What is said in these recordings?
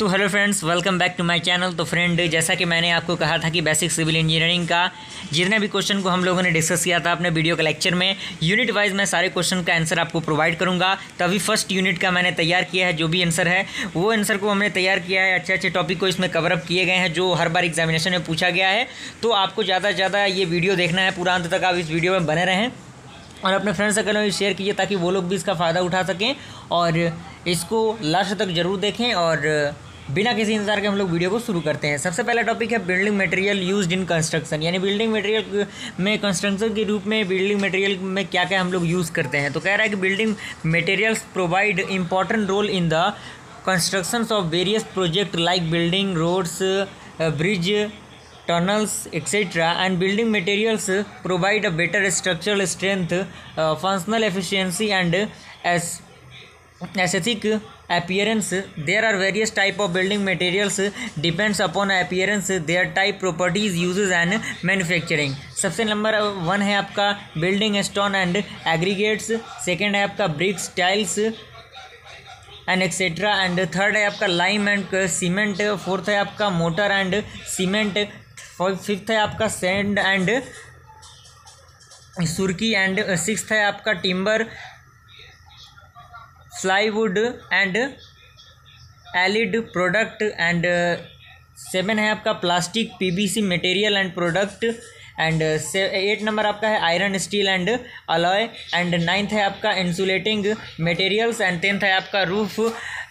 तो hello friends welcome back to my channel तो friend जैसा कि मैंने आपको कहा था कि बेसिक सिविल इंजीनियरिंग का जितने भी क्वेश्चन को हम लोगों ने डिस्कस किया था अपने वीडियो के लेक्चर में यूनिट वाइज मैं सारे क्वेश्चन का आंसर आपको प्रोवाइड करूँगा। तो अभी फ़र्स्ट यूनिट का मैंने तैयार किया है, जो भी आंसर है, वो आंसर को हमने तैयार किया है। अच्छे अच्छे टॉपिक को इसमें कवरअप किए गए हैं, जो हर बार एग्जामिनेशन में पूछा गया है। तो आपको ज़्यादा से ज़्यादा ये वीडियो देखना है, पूरा अंत तक आप इस वीडियो में बने रहें। और अपने फ्रेंड सर्कल में शेयर कीजिए, ताकि वो लोग भी इसका फ़ायदा उठा सकें और इसको लास्ट तक ज़रूर देखें और बिना किसी इंतज़ार के हम लोग वीडियो को शुरू करते हैं। सबसे पहला टॉपिक है building material used in construction यानी बिल्डिंग मटेरियल में कंस्ट्रक्शन के रूप में बिल्डिंग मटेरियल में क्या क्या हम लोग यूज़ करते हैं? तो कह रहा है कि building materials provide important role in the construction of various project like building roads bridge etc and building materials provide a better structural strength uh, functional efficiency and as aesthetic appearance there are various type of building materials depends upon appearance their type properties uses and manufacturing सबसे number one है आपका building stone and aggregates second है आपका bricks tiles and etcetera and third है आपका lime and cement fourth है आपका motor and cement fifth है आपका sand and surkhi and six है आपका timber plywood and allied product and seven है आपका plastic PVC material and product and eight number आपका है iron steel and alloy and ninth है आपका इंसुलेटिंग मटेरियल्स एंड टेंथ है आपका रूफ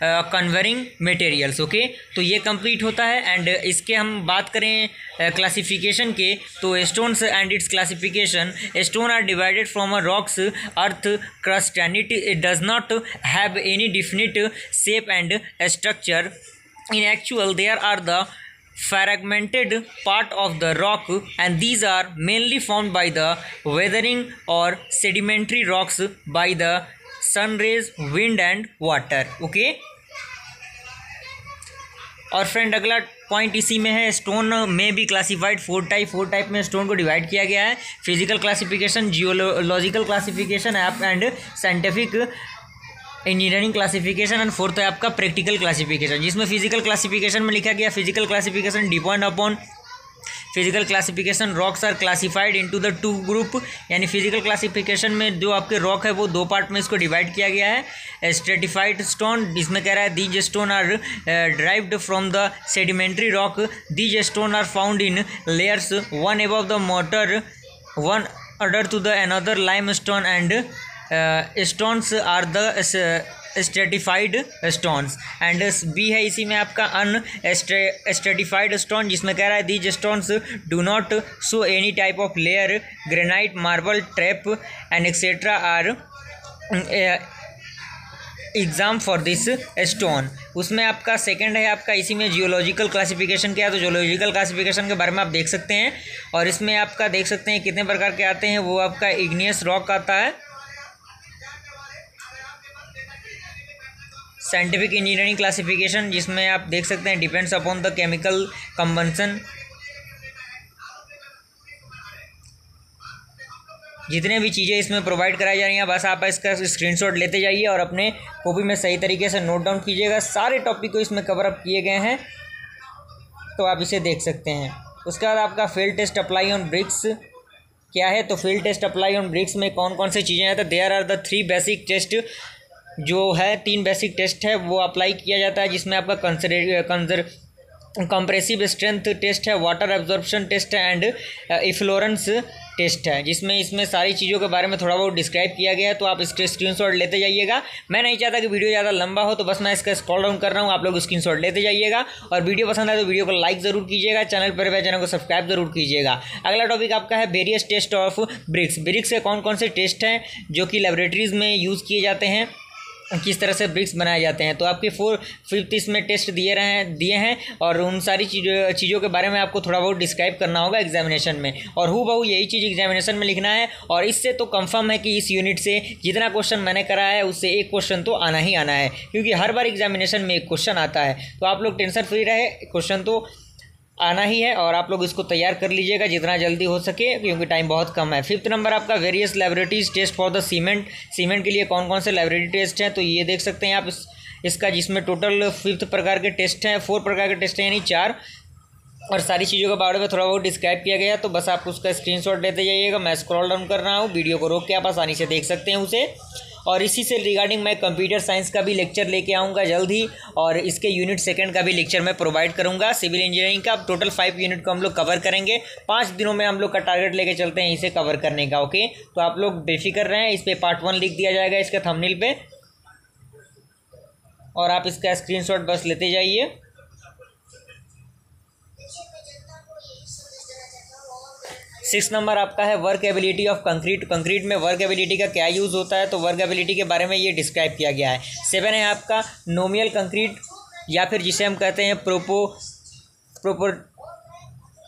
कन्वरिंग मटेरियल्स ओके तो ये कंप्लीट होता है एंड इसके हम बात करें क्लासिफिकेशन के तो stones and its classification stone are divided from a rocks earth crust and it does not have any definite shape and structure in actual there are the fragmented part of the rock and these are mainly form by the weathering और sedimentary rocks by the sun rays wind and water okay? और friend, अगला point इसी में है। Stone में भी classified four type four type में stone को डिवाइड किया गया है। Physical classification geological classification app and scientific engineering classification and fourth है आपका प्रैक्टिकल क्लासिफिकेशन जिसमें फ़िज़िकल क्लासिफिकेशन में लिखा गया physical classification depend upon physical classification rocks are classified into the two group यानी फ़िज़िकल क्लासिफिकेशन में जो आपके रॉक है, वो दो पार्ट में इसको डिवाइड किया गया है। स्ट्रेटिफाइड स्टोन जिसमें कह रहा है these stone are derived from the sedimentary rock these stone are found in layers one above the other one under to the another limestone and stones are the stratified stones and B है इसी में आपका अन stratified stone जिसमें कह रहा है these stones do not show any type of layer granite marble trap and etcetera are exam for this stone उसमें आपका सेकंड है, आपका इसी में जियोलॉजिकल क्लासिफिकेशन क्या है? तो जियोलॉजिकल क्लासिफिकेशन के बारे में आप देख सकते हैं। और इसमें आपका देख सकते हैं, कितने प्रकार के आते हैं, वो आपका इग्नियस रॉक आता है। साइंटिफिक इंजीनियरिंग क्लासिफिकेशन जिसमें आप देख सकते हैं depends upon the chemical composition जितने भी चीज़ें इसमें प्रोवाइड कराई जा रही हैं, बस आप इसका स्क्रीनशॉट लेते जाइए और अपने कॉपी में सही तरीके से नोट डाउन कीजिएगा। सारे टॉपिक को इसमें कवर अप किए गए हैं तो आप इसे देख सकते हैं। उसके बाद आपका field test apply on bricks क्या है? तो field test apply on bricks में कौन कौन सी चीज़ें हैं? तो there are the three basic test जो है, तीन बेसिक टेस्ट है, वो अप्लाई किया जाता है, जिसमें आपका कंसर कंजर कंप्रेसिव स्ट्रेंथ टेस्ट है वाटर एब्जॉर्प्शन टेस्ट है एंड इफ्लोरेंस टेस्ट है। जिसमें, इसमें सारी चीज़ों के बारे में थोड़ा बहुत डिस्क्राइब किया गया है तो आप इसके स्क्रीनशॉट लेते जाइएगा। मैं नहीं चाहता कि वीडियो ज़्यादा लंबा हो तो बस मैं इसका स्क्रॉल डाउन कर रहा हूँ, आप लोग स्क्रीनशॉट लेते जाइएगा। और वीडियो पसंद आए तो वीडियो को लाइक ज़रूर कीजिएगा चैनल पर वह चैनल को सब्सक्राइब ज़रूर कीजिएगा। अगला टॉपिक आपका है various test of bricks bricks के कौन कौन से टेस्ट हैं, जो कि लेबोरेटरीज़ में यूज़ किए जाते हैं? किस तरह से ब्रिक्स बनाए जाते हैं? तो आपके फोर फिफ्थ इसमें टेस्ट दिए रहे हैं, दिए हैं और उन सारी चीज़ों चीज़ों के बारे में आपको थोड़ा बहुत डिस्क्राइब करना होगा एग्जामिनेशन में। और हु बहू यही चीज़ एग्जामिनेशन में लिखना है और इससे तो कंफर्म है कि इस यूनिट से जितना क्वेश्चन मैंने करा है, उससे एक क्वेश्चन तो आना ही आना है। क्योंकि हर बार एग्जामिनेशन में एक क्वेश्चन आता है। तो आप लोग टेंशन फ्री रहे क्वेश्चन तो आना ही है और आप लोग इसको तैयार कर लीजिएगा जितना जल्दी हो सके, क्योंकि टाइम बहुत कम है। फिफ्थ नंबर आपका various laboratories test for the cement cement के लिए कौन कौन से लेबोरेटरी टेस्ट हैं? तो ये देख सकते हैं आप इस, इसका जिसमें टोटल फिफ्थ प्रकार के टेस्ट हैं फोर प्रकार के टेस्ट हैं, यानी चार। और सारी चीज़ों के बारे में थोड़ा बहुत डिस्क्राइब किया गया तो बस आप उसका स्क्रीनशॉट लेते जाइएगा। मैं स्क्रॉल डाउन कर रहा हूँ वीडियो को रोक के आप आसानी से देख सकते हैं उसे। और इसी से रिगार्डिंग मैं कंप्यूटर साइंस का भी लेक्चर लेके आऊँगा जल्द ही, और इसके यूनिट सेकंड का भी लेक्चर मैं प्रोवाइड करूँगा। सिविल इंजीनियरिंग का टोटल फाइव यूनिट को हम लोग कवर करेंगे। पाँच दिनों में हम लोग का टारगेट लेके चलते हैं इसे कवर करने का ओके तो आप लोग बेफिक्र रहे, इस पर पार्ट वन लिख दिया जाएगा इसके थंबनेल पर और आप इसका स्क्रीनशॉट बस लेते जाइए। सिक्स नंबर आपका है workability of concrete concrete में वर्क एबिलिटी का क्या यूज़ होता है? तो वर्क एबिलिटी के बारे में ये डिस्क्राइब किया गया है। सेवन है आपका नोमियल कंक्रीट या फिर जिसे हम कहते हैं प्रोपो प्रोपर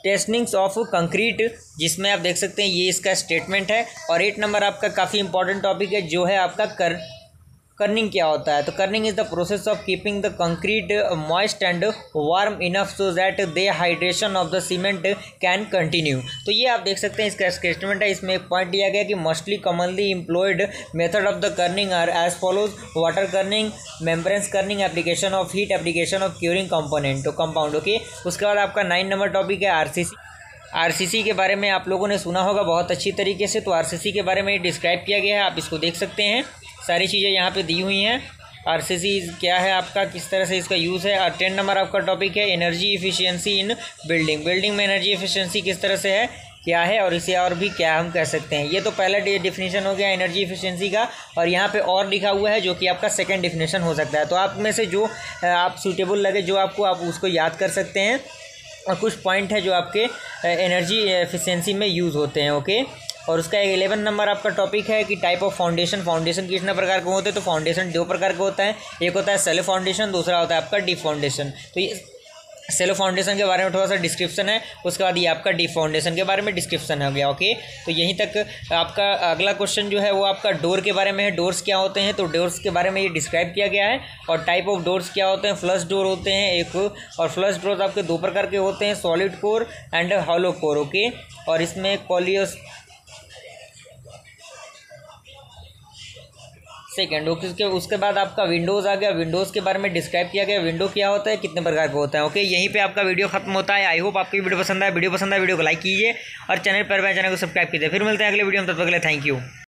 टेस्टिंग्स ऑफ़ कंक्रीट जिसमें आप देख सकते हैं ये इसका स्टेटमेंट है। और एट नंबर आपका काफ़ी इंपॉर्टेंट टॉपिक है, जो है आपका कर कर्निंग क्या होता है। तो curing is the process of keeping the concrete moist and warm enough so that the hydration of the cement can continue तो ये आप देख सकते हैं, इसका स्टेटमेंट है। इसमें एक पॉइंट दिया गया कि mostly commonly employed method of the curing are as follows water curing membranes curing application of heat application of curing component तो कंपाउंड ओके उसके बाद आपका नाइन नंबर टॉपिक है आरसीसी आरसीसी के बारे में आप लोगों ने सुना होगा बहुत अच्छी तरीके से। तो आरसीसी के बारे में डिस्क्राइब किया गया है, आप इसको देख सकते हैं। सारी चीज़ें यहाँ पे दी हुई हैं। आरसीसी क्या है आपका? किस तरह से इसका यूज़ है? और टेन नंबर आपका टॉपिक है energy efficiency in building building में एनर्जी इफिशियंसी किस तरह से है? क्या है? और इसे और भी क्या हम कह सकते हैं? ये तो पहला डिफिनेशन हो गया एनर्जी इफिशियंसी का। और यहाँ पे और लिखा हुआ है जो कि आपका सेकंड डिफिनेशन हो सकता है। तो आप में से जो आप सूटेबल लगे, जो आपको आप उसको याद कर सकते हैं। और कुछ पॉइंट है जो आपके एनर्जी एफिशिएंसी में यूज़ होते हैं ओके और उसका एक इलेवन नंबर आपका टॉपिक है कि टाइप ऑफ़ फाउंडेशन फाउंडेशन कितने प्रकार के होते हैं? तो फाउंडेशन दो प्रकार के होता है। एक होता है सेल्फ फाउंडेशन दूसरा होता है आपका डीप फाउंडेशन तो ये सेलो फाउंडेशन के बारे में थोड़ा सा डिस्क्रिप्शन है। उसके बाद ये आपका डी फाउंडेशन के बारे में डिस्क्रिप्शन हो गया ओके तो यहीं तक आपका अगला क्वेश्चन जो है वो आपका डोर के बारे में है। डोर्स क्या होते हैं? तो डोर्स के बारे में ये डिस्क्राइब किया गया है। और टाइप ऑफ़ डोर्स क्या होते हैं? फ्लश डोर होते हैं एक, और फ्लश डोर आपके दो प्रकार के होते हैं। Solid core and hollow core okay और इसमें कॉलियस सेकेंड ओके उसके उसके बाद आपका विंडोज़ आ गया। विंडोज़ के बारे में डिस्क्राइब किया गया। विंडो क्या होता है? कितने प्रकार का होता है? ओके यहीं पे आपका वीडियो खत्म होता है। आई होप आपकी वीडियो पसंद आए वीडियो पसंद आए वीडियो को लाइक कीजिए और चैनल पर चैनल को सब्सक्राइब कीजिए। फिर मिलते हैं अगले वीडियो में। तब तक के लिए थैंक यू